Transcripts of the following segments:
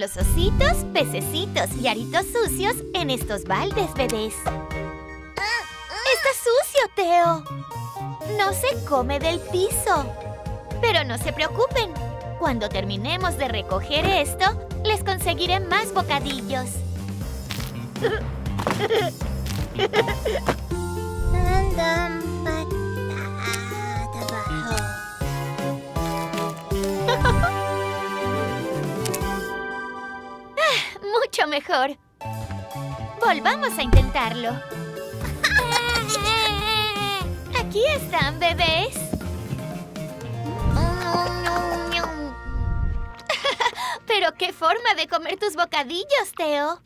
los ositos, pececitos y aritos sucios en estos baldes, bebés. ¡Está sucio, Teo! No se come del piso. Pero no se preocupen. Cuando terminemos de recoger esto, les conseguiré más bocadillos. Mucho mejor. Volvamos a intentarlo. Aquí están, bebés. Pero qué forma de comer tus bocadillos, Teo.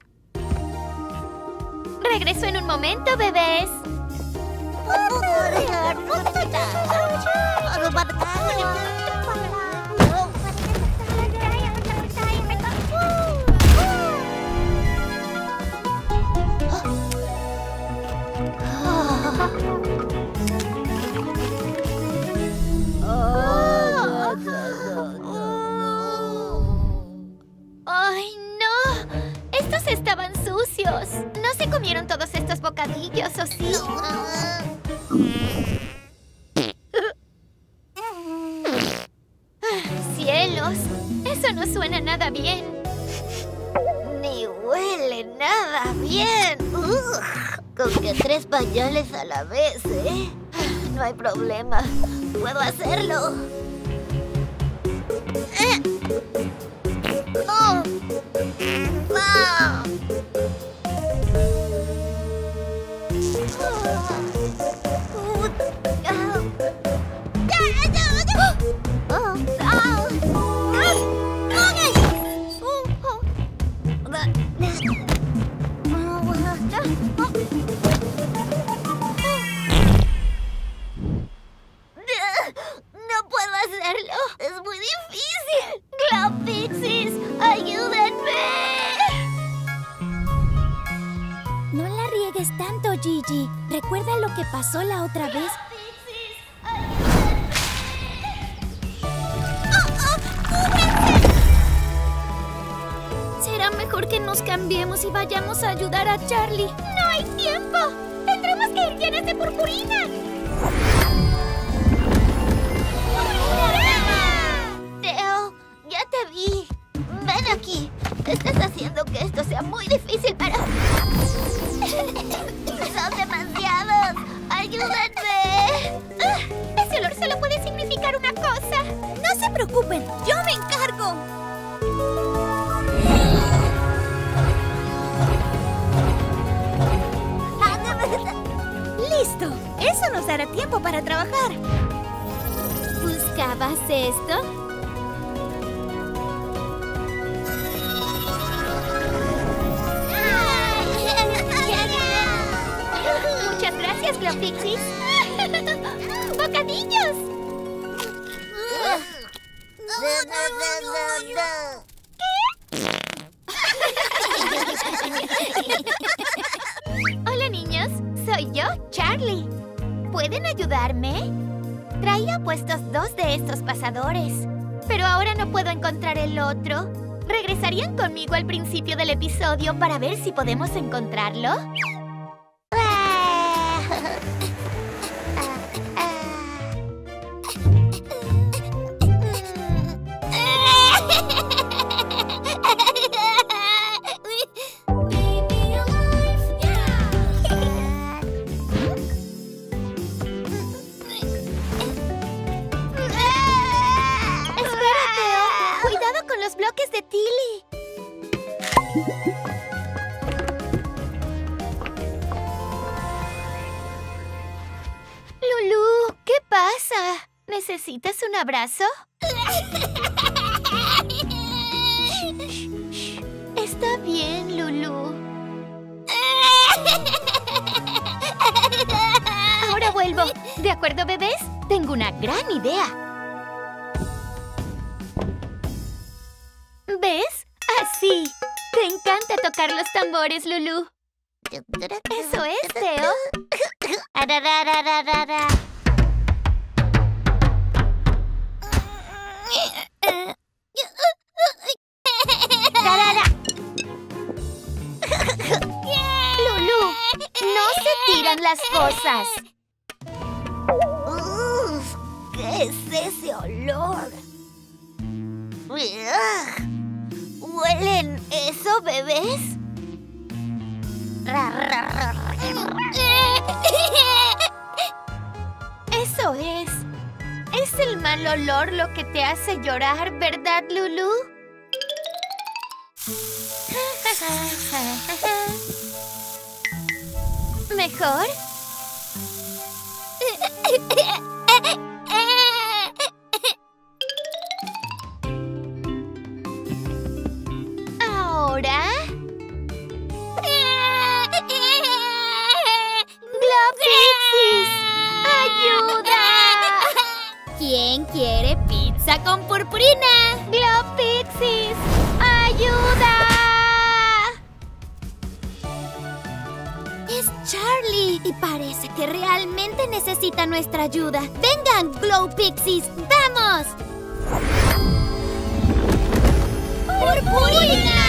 Regreso en un momento, bebés. ¡Ay, no! Estos estaban sucios. No se comieron todos estos bocadillos, ¿o sí? Ah, ¡Cielos! Eso no suena nada bien. Ni huele nada bien. Con que tres pañales a la vez, ¿eh? No hay problema. Puedo hacerlo. Eh. ¡Oh! ¡Ah! Charlie. Pixies. ¡Bocadillos! Hola, niños. Soy yo, Charlie. ¿Pueden ayudarme? Traía puestos dos de estos pasadores, pero ahora no puedo encontrar el otro. ¿Regresarían conmigo al principio del episodio para ver si podemos encontrarlo? acuerdo, bebés? Tengo una gran idea. ¿Ves? Así. Te encanta tocar los tambores, Lulu. Eso es, Teo. ¡Lulu! ¡No se tiran las cosas! ¿Qué es ese olor? ¿Huelen eso, bebés? Eso es. Es el mal olor lo que te hace llorar, ¿verdad, Lulu? ¿Mejor? purpurina? ¡Glopixis! ¡Ayuda! Es Charlie y parece que realmente necesita nuestra ayuda. ¡Vengan, Glow Pixies! ¡Vamos! ¡Purpurina!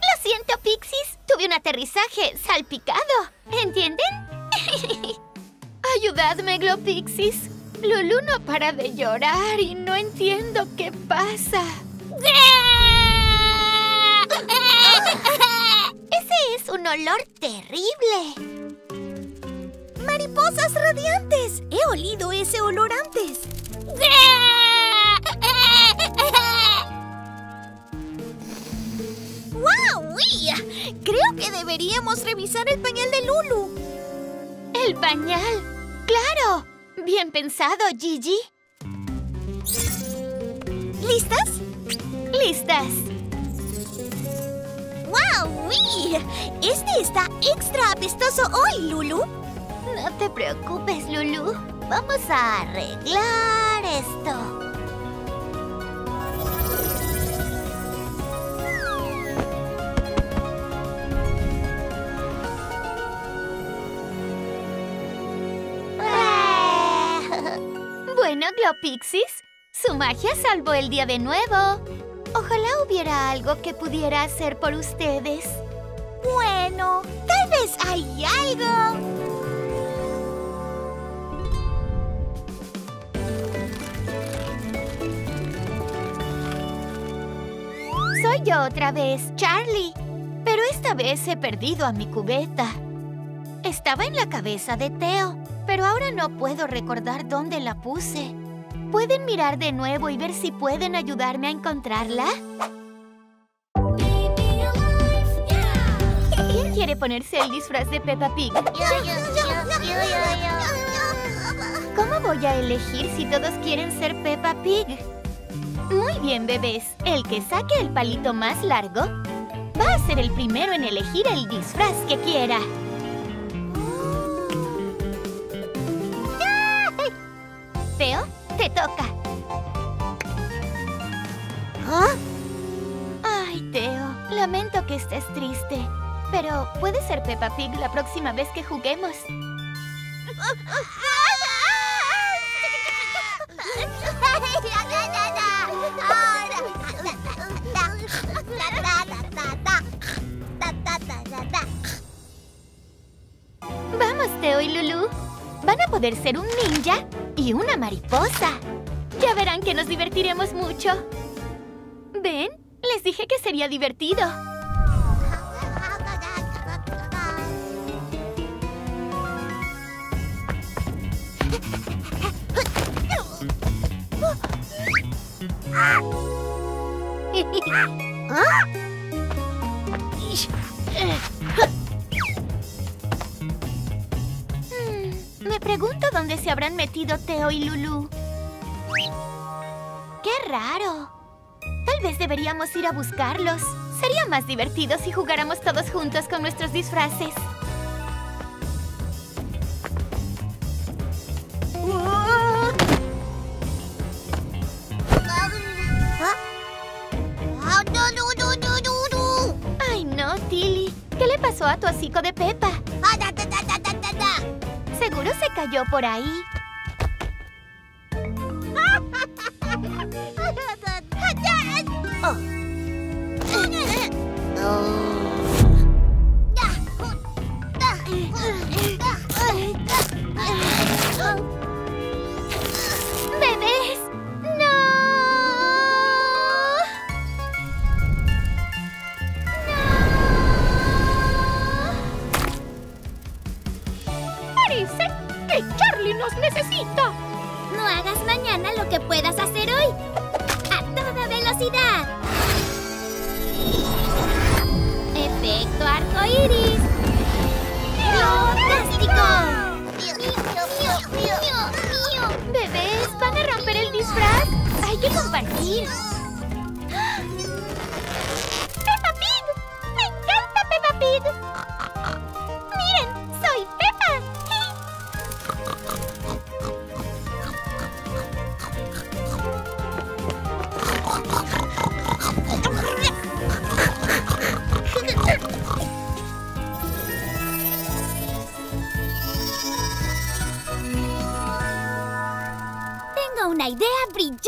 Lo siento, Pixies. Tuve un aterrizaje salpicado. ¿Entienden? Ayudadme, Glopixies. Lulu no para de llorar y no entiendo qué pasa. Ese es un olor terrible. ¡Mariposas radiantes! He olido ese olor antes. ¡Wow! Creo que deberíamos revisar el pañal de Lulu. El pañal. ¡Claro! Bien pensado, Gigi. ¿Listas? Listas. ¡Wow! Este está extra apestoso hoy, Lulu. No te preocupes, Lulu. Vamos a arreglar esto. Bueno, Glopixies, su magia salvó el día de nuevo. Ojalá hubiera algo que pudiera hacer por ustedes. Bueno, tal vez hay algo. Soy yo otra vez, Charlie. Pero esta vez he perdido a mi cubeta. Estaba en la cabeza de Teo, pero ahora no puedo recordar dónde la puse. ¿Pueden mirar de nuevo y ver si pueden ayudarme a encontrarla? ¿Quién quiere ponerse el disfraz de Peppa Pig? ¿Cómo voy a elegir si todos quieren ser Peppa Pig? Muy bien, bebés. El que saque el palito más largo va a ser el primero en elegir el disfraz que quiera. Te toca. ¿Ah? Ay, Teo, lamento que estés triste. Pero puede ser Peppa Pig la próxima vez que juguemos. Vamos, Teo y Lulu. Van a poder ser un ninja y una mariposa. Ya verán que nos divertiremos mucho. ¿Ven? Les dije que sería divertido. Hmm, pregunto dónde se habrán metido Teo y Lulu. ¡Qué raro! Tal vez deberíamos ir a buscarlos. Sería más divertido si jugáramos todos juntos con nuestros disfraces. ¡Ay, no, Tilly! ¿Qué le pasó a tu hocico de Pepa? Seguro se cayó por ahí. Efecto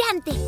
brillante.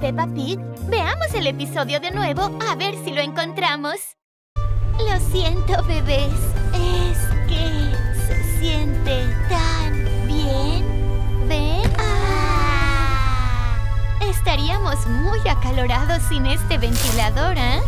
Peppa Pig? Veamos el episodio de nuevo a ver si lo encontramos. Lo siento, bebés. Es que se siente tan bien. ¿Ven? Ah. Estaríamos muy acalorados sin este ventilador, ¿eh?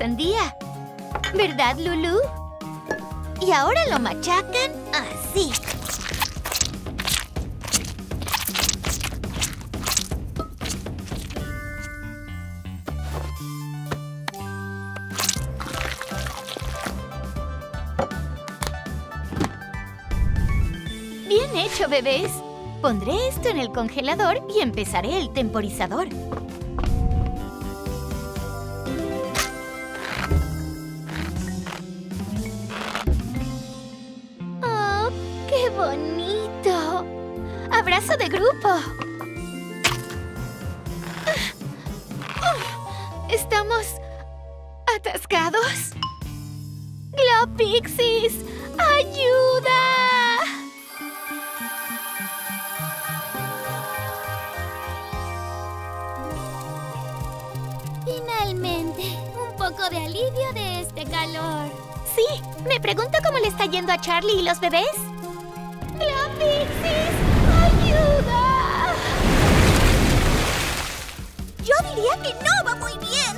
Sandía, ¿verdad, Lulu? Y ahora lo machacan así. Bien hecho, bebés. Pondré esto en el congelador y empezaré el temporizador. ¡Abrazo de grupo! ¿Estamos atascados? ¡Glow Pixies! ¡Ayuda! Finalmente, un poco de alivio de este calor. Sí, me pregunto cómo le está yendo a Charlie y los bebés. Que no va muy bien.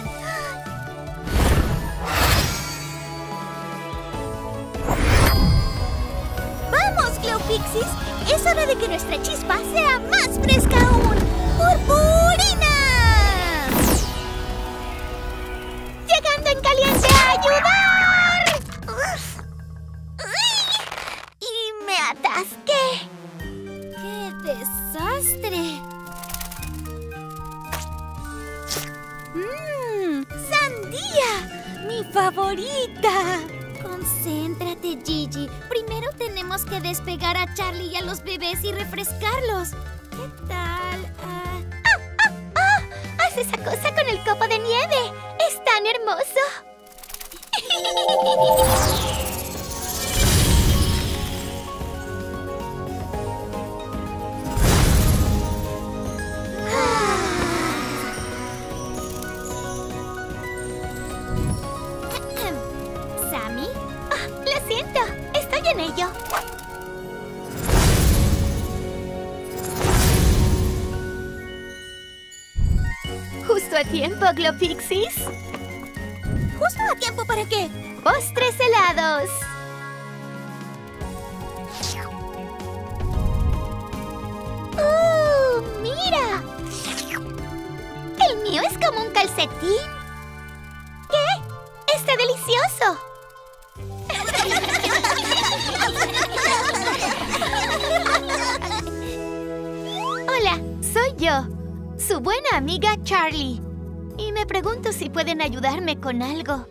¡Vamos, Glow Pixies! Es hora de que nuestra chispa sea más fresca aún. Gigi. Primero tenemos que despegar a Charlie y a los bebés y refrescarlos. ¿Qué tal? ah, ¡Ah! ¡Haz esa cosa con el copo de nieve! ¡Es tan hermoso! Glopixis. ¿Justo a tiempo para qué? Postres helados. ¡Uh! ¡Mira! El mío es como un calcetín. ¿Qué? ¡Está delicioso! Hola, soy yo, su buena amiga Charlie. Me pregunto si pueden ayudarme con algo.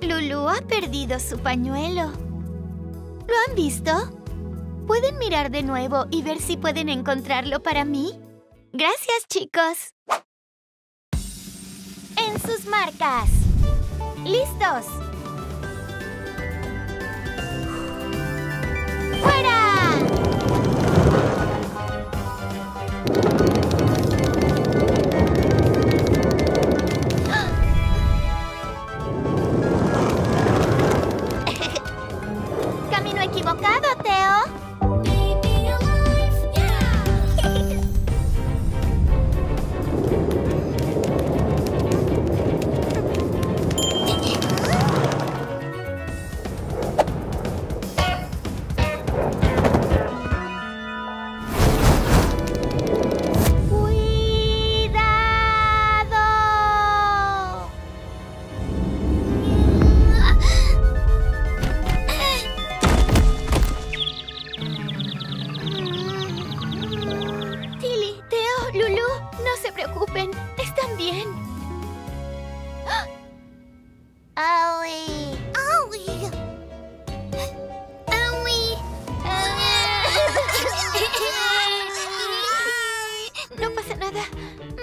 Lulu ha perdido su pañuelo. ¿Lo han visto? ¿Pueden mirar de nuevo y ver si pueden encontrarlo para mí? Gracias, chicos. En sus marcas. ¡Listos! ¡Fuera! Equivocado, Teo.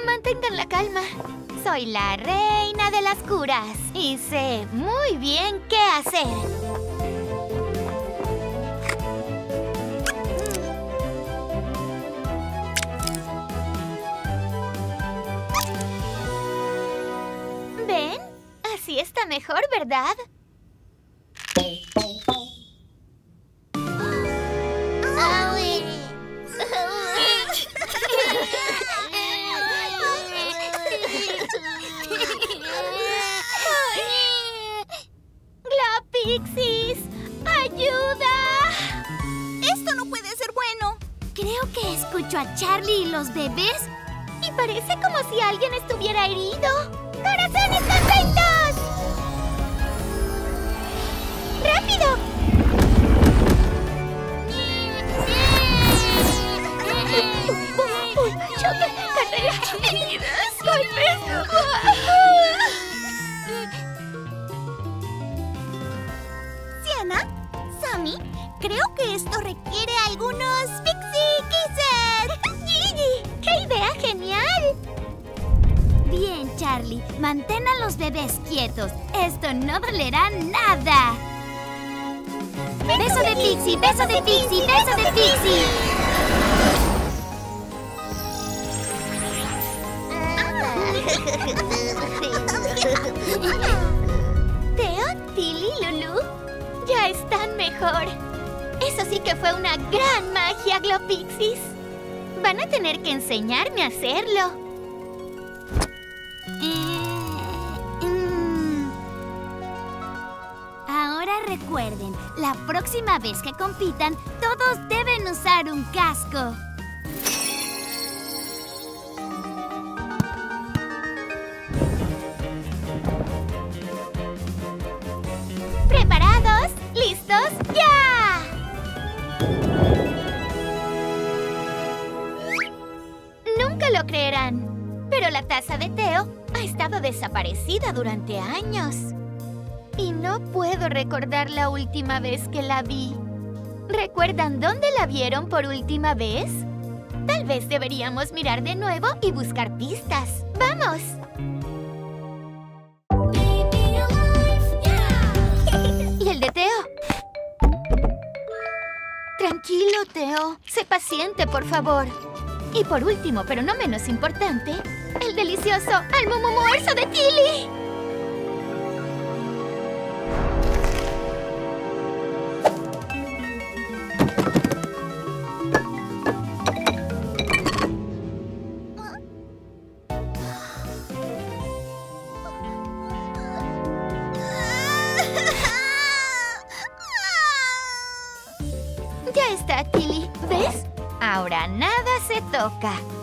Mantengan la calma. Soy la reina de las curas y sé muy bien qué hacer. ¿Ven? Así está mejor, ¿verdad? Los bebés quietos. Esto no dolerá nada. Beso de Pixie, beso de Pixie, beso de Pixie. Teo, Tilly, Lulu, ya están mejor. Eso sí que fue una gran magia, Glopixis. Van a tener que enseñarme a hacerlo. Recuerden, la próxima vez que compitan, todos deben usar un casco. ¿Preparados? ¿Listos? ¡Ya! Nunca lo creerán, pero la taza de Teo ha estado desaparecida durante años. No puedo recordar la última vez que la vi. ¿Recuerdan dónde la vieron por última vez? Tal vez deberíamos mirar de nuevo y buscar pistas. ¡Vamos! ¿Y el de Teo? Tranquilo, Teo. Sé paciente, por favor. Y por último, pero no menos importante, el delicioso almuerzo de Tilly.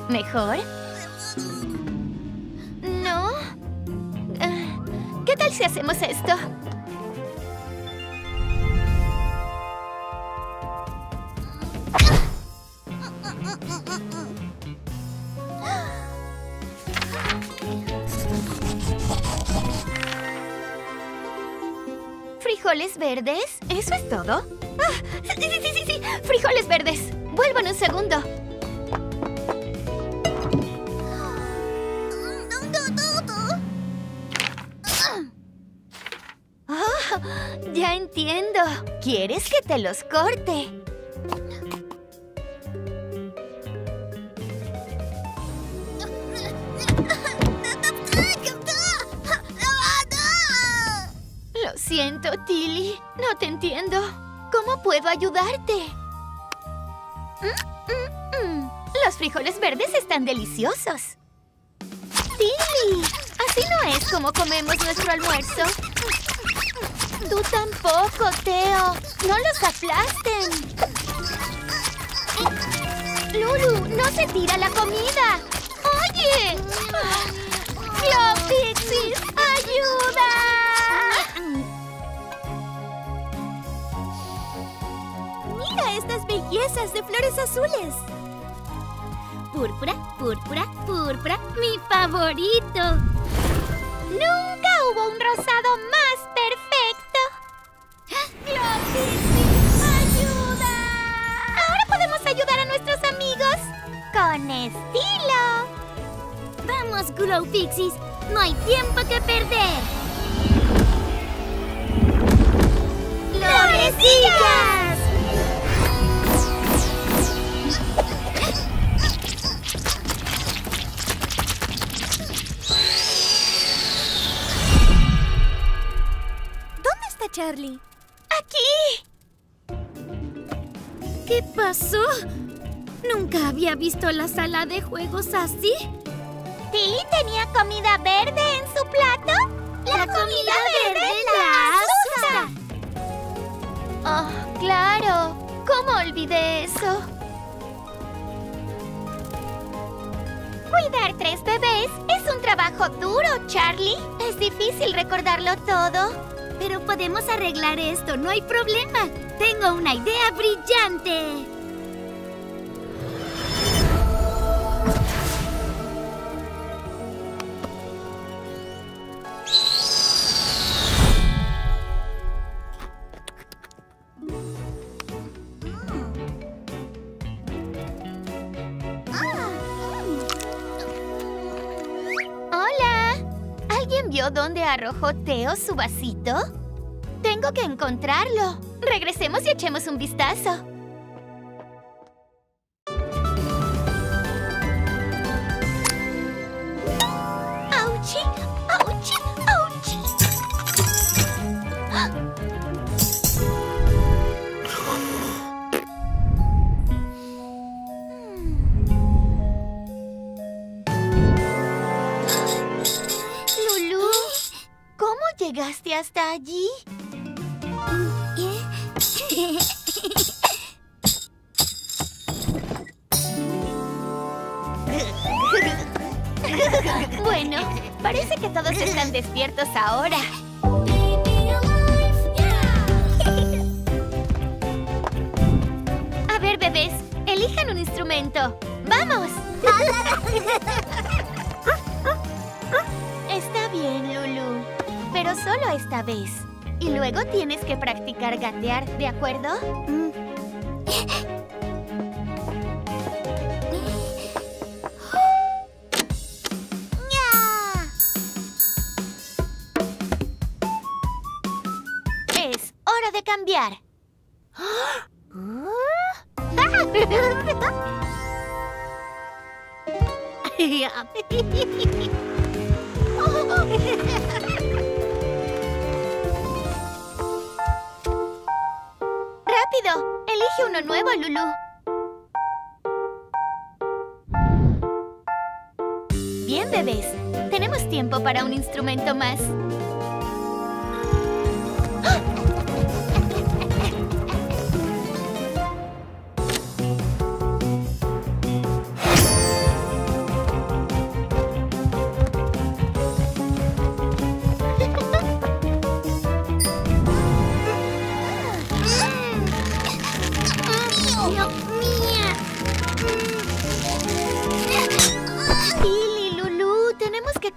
¿Mejor? ¿No? Ah, ¿Qué tal si hacemos esto? ¿Frijoles verdes? ¿Eso es todo? Ah, sí, sí, sí, sí. Frijoles verdes. Vuelvo en un segundo. Entiendo. ¿Quieres que te los corte? Lo siento, Tilly. No te entiendo. ¿Cómo puedo ayudarte? Los frijoles verdes están deliciosos. Tilly, así no es como comemos nuestro almuerzo. Tú tampoco, Teo. No los aplasten. Lulu, no se tira la comida. ¡Oye! ¡Club Pixies, ayuda! ¡Mira estas bellezas de flores azules! Púrpura, púrpura, púrpura, mi favorito. Nunca hubo un rosado más con estilo. Vamos, Glow Pixies, no hay tiempo que perder. ¡Florecillas! ¿Dónde está Charlie? ¡Aquí! ¿Qué pasó? Nunca había visto la sala de juegos así. ¿Tilly tenía comida verde en su plato? La comida verde la asusta. Oh, claro. ¿Cómo olvidé eso? Cuidar tres bebés es un trabajo duro, Charlie. Es difícil recordarlo todo. Pero podemos arreglar esto, no hay problema. Tengo una idea brillante. Arrojó Teo su vasito? Tengo que encontrarlo. Regresemos y echemos un vistazo. Hasta allí? Bueno, parece que todos están despiertos ahora. Gatear, ¿de acuerdo? Elige uno nuevo, Lulu. Bien, bebés. Tenemos tiempo para un instrumento más.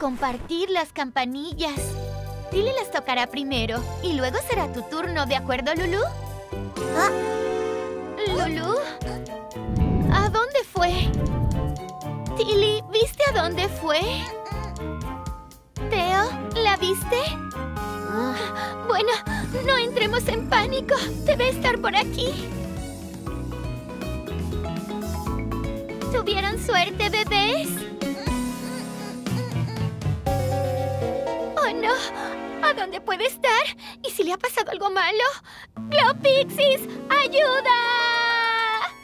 Compartir las campanillas. Tilly las tocará primero y luego será tu turno, ¿de acuerdo, Lulu? ¿Lulu? ¿A dónde fue? Tilly, ¿viste a dónde fue? Teo, ¿la viste? Bueno, no entremos en pánico. Debe estar por aquí. ¿Tuvieron suerte, bebés? ¡Oh, no! ¿A dónde puede estar? ¿Y si le ha pasado algo malo? ¡Glow Pixies! ¡Ayuda!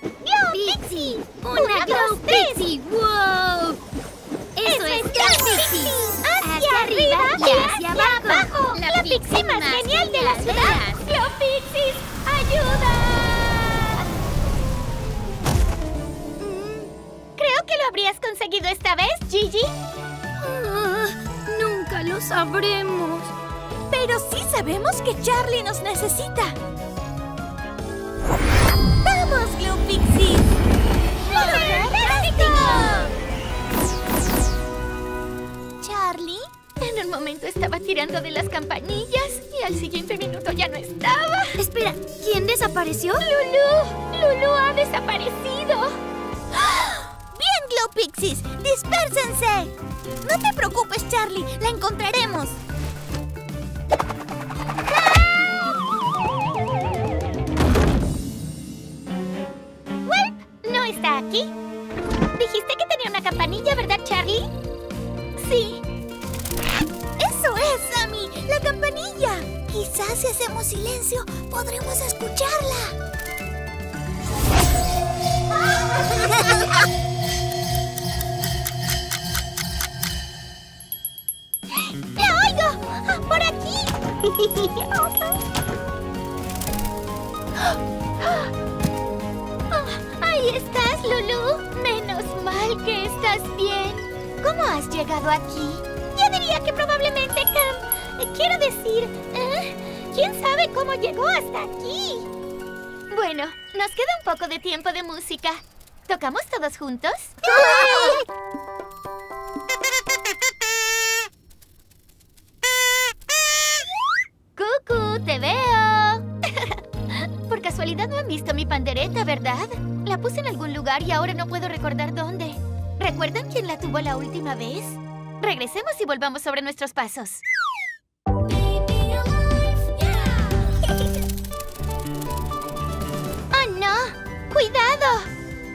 ¡Glow Pixie! ¡Una Glow Pixie! ¡Wow! ¡Eso, es Glow Pixie! ¡Hacia, arriba y hacia, abajo! ¡La, pixie más genial de la ciudad! ¡Glow Pixies! ¡Ayuda! Mm, Creo que lo habrías conseguido esta vez, Gigi. Lo sabremos. Pero sí sabemos que Charlie nos necesita. ¡Vamos, Glow! ¡Fantástico! ¿Charlie? En un momento estaba tirando de las campanillas y al siguiente minuto ya no estaba. Espera, ¿quién desapareció? ¡Lulu! ¡Lulu ha desaparecido! ¡Bien, Glow Pixies! ¡Dispérsense! No te preocupes, Charlie. La encontraremos. ¿Welp no está aquí? Dijiste que tenía una campanilla, ¿verdad, Charlie? Sí. ¡Eso es, Sammy! ¡La campanilla! Quizás si hacemos silencio, podremos escucharla. Ah, ¡Ahí estás, Lulu! Menos mal que estás bien. ¿Cómo has llegado aquí? Yo diría que probablemente Cam... eh, Quiero decir... eh, ¿Quién sabe cómo llegó hasta aquí? Bueno, nos queda un poco de tiempo de música. ¿Tocamos todos juntos? ¡Cucu, visto mi pandereta, ¿verdad? La puse en algún lugar y ahora no puedo recordar dónde. ¿Recuerdan quién la tuvo la última vez? Regresemos y volvamos sobre nuestros pasos. ¡Oh, no! ¡Cuidado!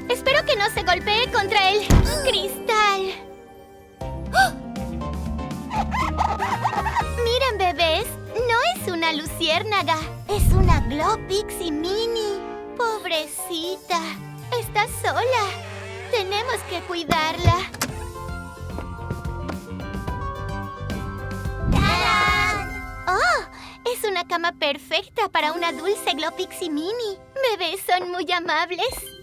Espero que no se golpee contra el cristal. ¡Oh! Miren, bebés, no es una luciérnaga, es una Glow Pixie Mini. Pobrecita, está sola. Tenemos que cuidarla. ¡Oh! Es una cama perfecta para una dulce Glow Pixie Mini. Bebés son muy amables.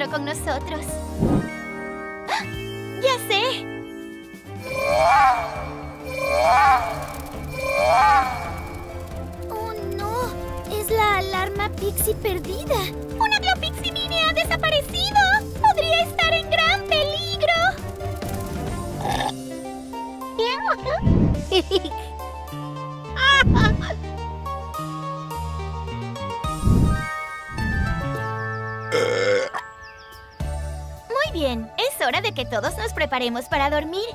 Adentro con nosotros. Preparemos para dormir.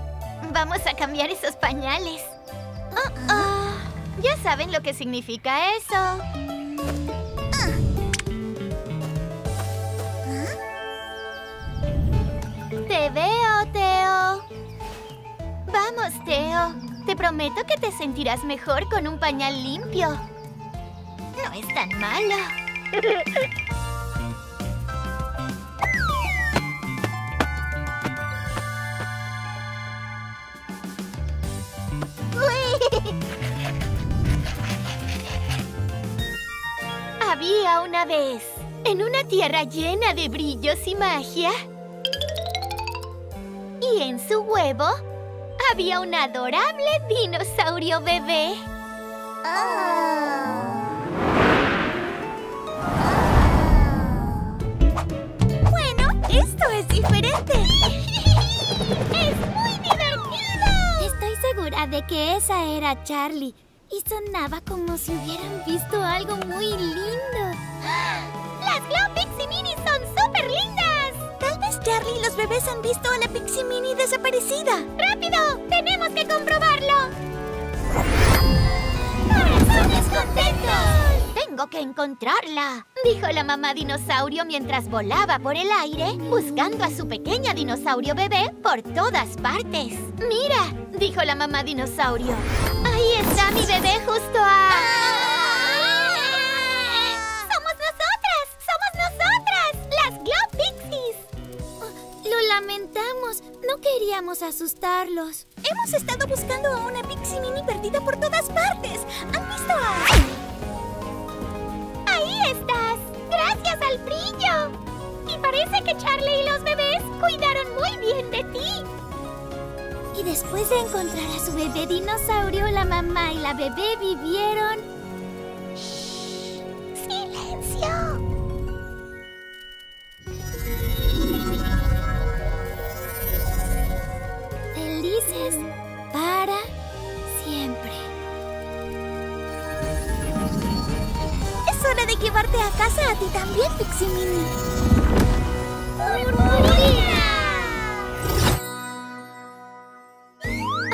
Vamos a cambiar esos pañales. Oh, oh. Ya saben lo que significa eso. Te veo, Teo. Vamos, Teo. Te prometo que te sentirás mejor con un pañal limpio. No es tan malo. En una tierra llena de brillos y magia. Y en su huevo había un adorable dinosaurio bebé. Bueno, esto es diferente. ¡Es muy divertido! Estoy segura de que esa era Charlie. Y sonaba como si hubieran visto algo muy lindo. ¡Las Glow Pixie Minis son súper lindas! Tal vez Charlie y los bebés han visto a la Pixie Mini desaparecida. ¡Rápido! ¡Tenemos que comprobarlo! ¡Corazones contentos! ¡Tengo que encontrarla! Dijo la mamá dinosaurio mientras volaba por el aire, buscando a su pequeña dinosaurio bebé por todas partes. ¡Mira! Dijo la mamá dinosaurio. ¡Ahí está mi bebé justo a... ¡Somos lamentamos. No queríamos asustarlos. Hemos estado buscando a una Pixie Mini perdida por todas partes. ¿Han visto a...? ¡Ahí estás! ¡Gracias al brillo! Y parece que Charlie y los bebés cuidaron muy bien de ti. Y después de encontrar a su bebé dinosaurio, la mamá y la bebé vivieron... ¡Silencio! Para siempre. Es hora de llevarte a casa a ti también, Pixie Mini.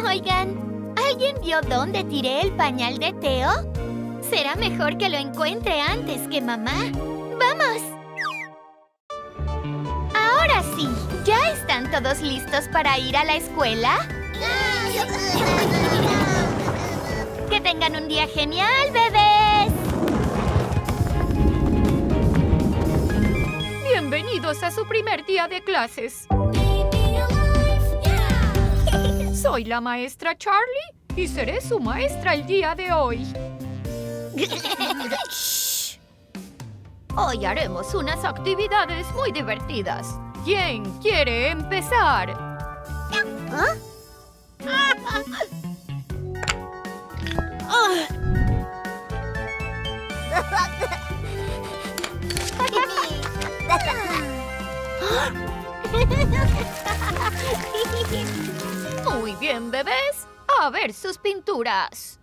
Oigan, ¿alguien vio dónde tiré el pañal de Teo? Será mejor que lo encuentre antes que mamá. ¡Vamos! Ahora sí, ¿ya están todos listos para ir a la escuela? ¡Que tengan un día genial, bebés! Bienvenidos a su primer día de clases. Soy la maestra Charlie y seré su maestra el día de hoy. Hoy haremos unas actividades muy divertidas. ¿Quién quiere empezar? Muy bien, bebés. A ver sus pinturas.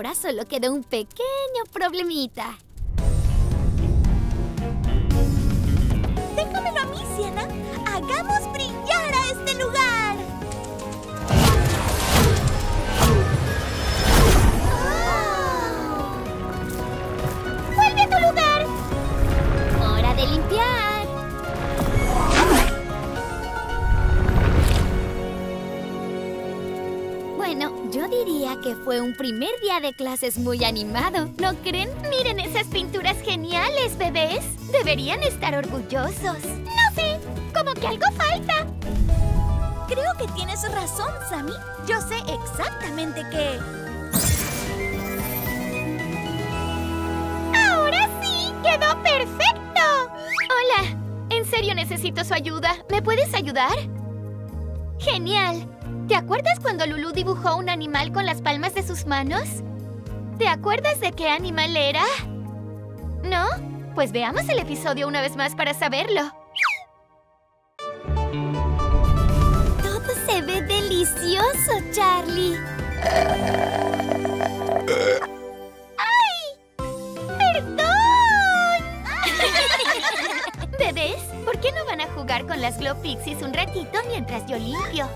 Ahora solo queda un pequeño problemita. Fue un primer día de clases muy animado, ¿no creen? Miren esas pinturas geniales, bebés. Deberían estar orgullosos. No sé, como que algo falta. Creo que tienes razón, Sammy. Yo sé exactamente qué. ¡Ahora sí! ¡Quedó perfecto! Hola, en serio necesito su ayuda. ¿Me puedes ayudar? ¡Genial! ¿Te acuerdas cuando Lulu dibujó un animal con las palmas de sus manos? ¿Te acuerdas de qué animal era? ¿No? Pues veamos el episodio una vez más para saberlo. Todo se ve delicioso, Charlie. ¡Perdón! Bebés, ¿por qué no van a jugar con las Glow Pixies un ratito mientras yo limpio?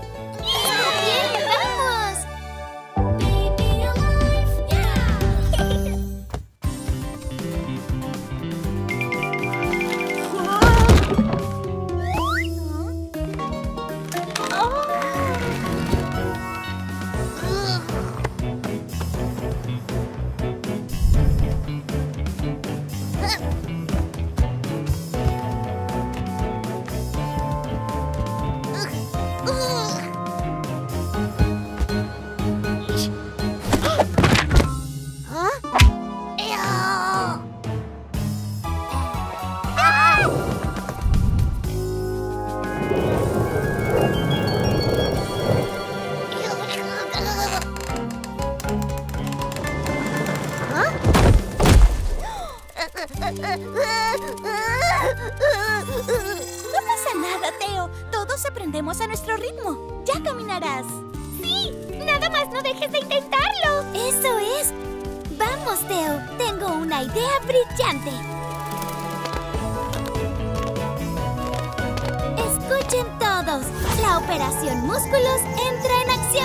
Escuchen todos. La Operación Músculos entra en acción.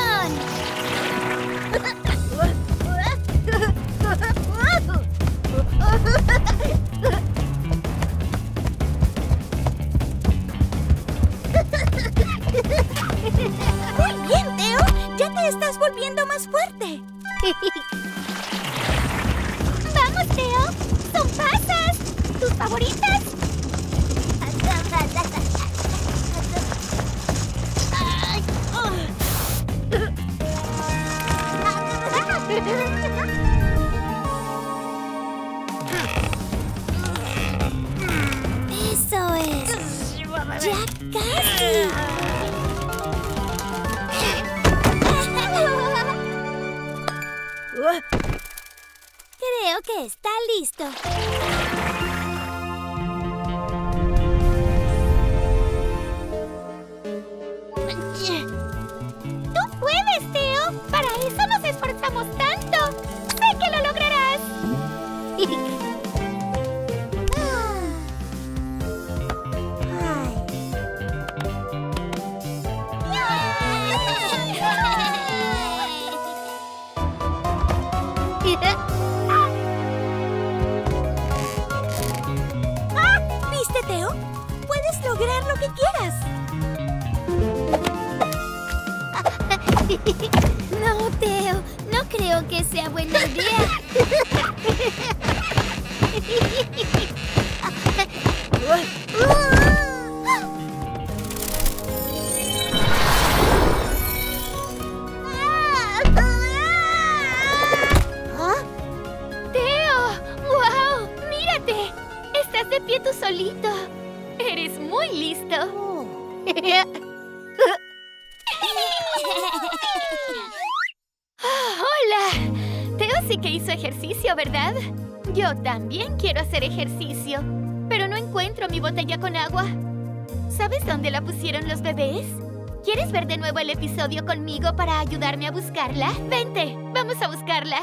Thanks. Pusieron los bebés? ¿Quieres ver de nuevo el episodio conmigo para ayudarme a buscarla? Vente, vamos a buscarla.